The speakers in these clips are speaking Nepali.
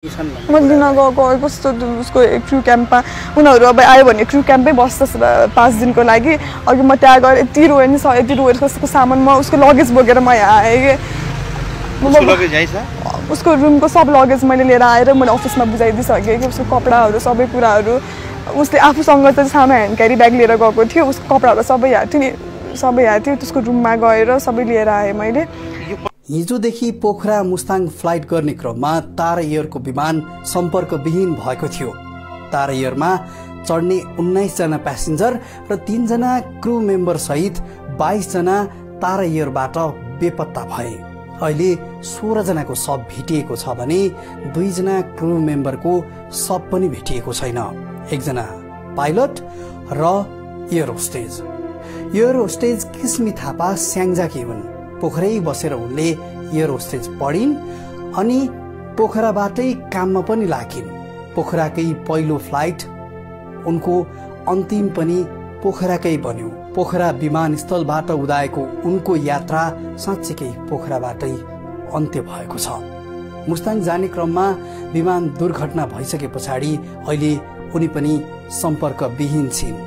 म दिन गएको कस्तो उसको क्रु क्याम्पमा उनीहरू अब आयो भने क्रु क्याम्पै बस्छ पाँच दिनको लागि। अघि म त्यहाँ गएर यति रोएँ नि यति रोएर कसको सामान म उसको लगेज बोकेर म यहाँ आएँ कि। उसको रुमको सब लगेज मैले लिएर आएर मैले अफिसमा बुझाइदिइसकेँ कि उसको कपडाहरू सबै कुराहरू। उसले आफूसँग त सानो ह्यान्ड क्यारी ब्याग लिएर गएको थियो उसको कपडाहरू सबै यहाँ थियो नि सबै यहाँ थियो। त्यसको रुममा गएर सबै लिएर आएँ मैले। हिजोदेखि पोखरा मुस्ताङ फ्लाइट गर्ने क्रममा तारा एयरको विमान सम्पर्कविहीन भएको थियो। तारा एयरमा चढ्ने उन्नाइसजना प्यासेन्जर र तीनजना क्रु मेम्बर सहित बाइसजना तारा एयरबाट बेपत्ता भए। अहिले सोह्रजनाको शव भेटिएको छ भने दुईजना क्रु मेम्बरको शव पनि भेटिएको छैन। एकजना पाइलट र air hostess. Air hostess Kismi Thapa स्याङ्जाकी हुन्। पोखरै बसेर उनले एयर होस्टेज पढिन् अनि पोखराबाटै काममा पनि लागिन् पोखराकै पहिलो फ्लाइट उनको अन्तिम पनि पोखराकै बन्यो। पोखरा विमानस्थलबाट उदाएको उनको यात्रा साँच्चीकै पोखराबाटै अन्त्य भएको छ। मुस्ताङ जाने क्रममा विमान दुर्घटना भइसके पछाडि अहिले उनी पनि सम्पर्कविहीन छिन्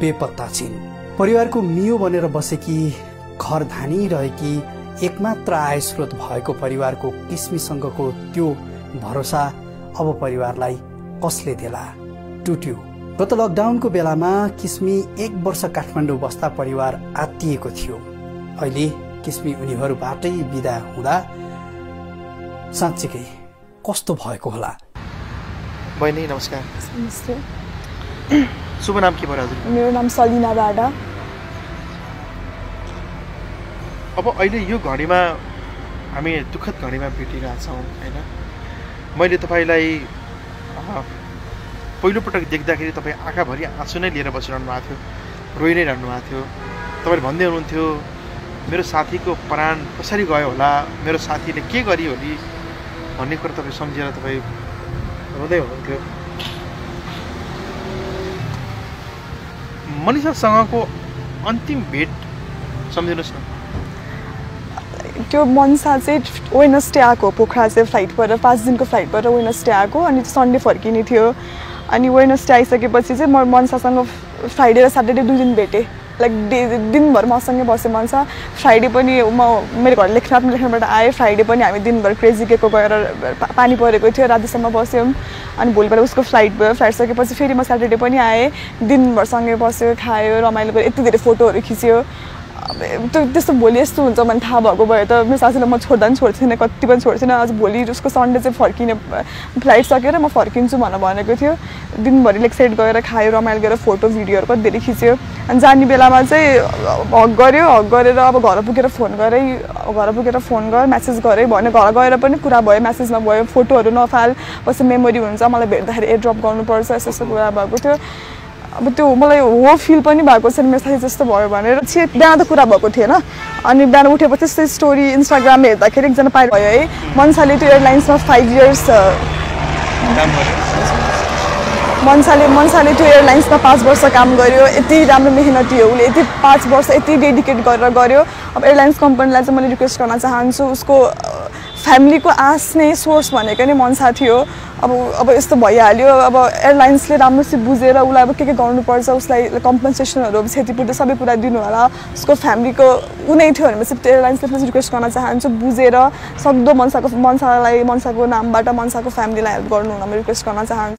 बेपत्ता छिन्। परिवारको मियो बनेर बसेकी घर धानिरहेकी एकमात्र आय स्रोत भएको परिवारको किस्मीसँगको त्यो भरोसा अब परिवारलाई कसले देला? टुट्यो। गत लकडाउनको बेलामा किस्मी एक वर्ष काठमाडौँ बस्दा परिवार आत्तिएको थियो। अहिले किस्मी उनीहरूबाटै विदा हुँदा साँच्चीकै कस्तो भएको होला? बहिनी नमस्कार। नमस्ते। शुभ नाम के भयो हजुर मेरो नाम सलिना बाडा। अब अहिले यो घडीमा हामी दुःखद घडीमा भेटिरहेछौँ होइन? मैले तपाईँलाई पहिलोपटक देख्दाखेरि तपाईँ आँखाभरि आँसु नै लिएर बसिरहनु भएको थियो रोइ नै रहनु भएको थियो। तपाईँले भन्दै हुनुहुन्थ्यो मेरो साथीको प्राण कसरी गयो होला? मेरो साथीले के गरियो होली? भन्ने कुरा तपाईँ सम्झेर तपाईँ रोँदै हुनुहुन्थ्यो। मनिषासँगको अन्तिम भेट सम्झिनुहोस् न। त्यो मनसा चाहिँ वेनसडे आएको पोखरा चाहिँ फ्लाइटबाट पाँच दिनको फ्लाइटबाट वेनसडे आएको। अनि सन्डे फर्किने थियो। अनि वेनसडे आइसकेपछि चाहिँ म मनसासँग फ्राइडे र स्याटरडे दुई दिन भेटेँ। लाइक डे दिनभर मसँगै बसेँ मनसा। फ्राइडे पनि म मेरो घर लेखनाथ लेख्नबाट आएँ। फ्राइडे पनि हामी दिनभर क्रेजी केको गएर पानी परेको थियो। रातिसम्म बस्यौँ। अनि भोलिपल्ट उसको फ्लाइट भयो। फ्लाइट सकेपछि फेरि म स्याटरडे पनि आएँ। दिनभरसँगै बस्यो खायो रमाइलो गऱ्यो यति धेरै फोटोहरू खिच्यो। त्यो त्यस्तो भोलि यस्तो हुन्छ भने थाहा भएको भए त मेरो साथीलाई म छोड्दा पनि छोड्थेन कति पनि छोड्थेन। आज भोलि उसको सन्डे चाहिँ फर्किने फ्लाइट सकेर म फर्किन्छु भनेर भनेको थियो। दिनभरि लेक साइड गएर खायो रमाइलो गरेर फोटो भिडियोहरू कति धेरै खिच्यो। अनि जाने बेलामा चाहिँ हक गऱ्यो हक गरेर अब घर पुगेर फोन गरेँ घर पुगेर फोन गर म्यासेज गरेँ भने घर गएर पनि कुरा भयो म्यासेजमा भयो फोटोहरू नफाल पछि मेमोरी हुन्छ मलाई भेट्दाखेरि एड्रप गर्नुपर्छ यस्तो यस्तो कुरा भएको थियो। अब त्यो मलाई हो फिल पनि भएको छ मेरो साथी जस्तो भयो भनेर। चाहिँ बिहान त कुरा भएको थिएन। अनि बिहान उठेपछि त्यस्तो स्टोरी इन्स्टाग्राममा हेर्दाखेरि एकजना पाइ भयो है। मनसाले त्यो एयरलाइन्समा फाइभ इयर्स मनसाले मनसाले त्यो एयरलाइन्समा पाँच वर्ष काम गर्यो। यति राम्रो मेहनती हो उसले। यति पाँच वर्ष यति डेडिकेट गरेर गर्यो। अब एयरलाइन्स कम्पनीलाई चाहिँ मैले रिक्वेस्ट गर्न चाहन्छु। उसको फ्यामिलीको आस नै सोर्स भनेको नै मनसा थियो अब अब यस्तो भइहाल्यो। अब एयरलाइन्सले राम्रोसित बुझेर उसलाई अब के के गर्नुपर्छ उसलाई कम्पन्सेसनहरू क्षतिपूर्ति सबै कुरा दिनु होला उसको फ्यामिलीको उनी थियो भने चाहिँ त्यो एयरलाइन्सले पनि रिक्वेस्ट गर्न चाहन्छु बुझेर सक्दो मनसाको मनसालाई मनसाको नामबाट मनसाको फ्यामिलीलाई हेल्प गर्नु हुन म रिक्वेस्ट गर्न चाहन्छु।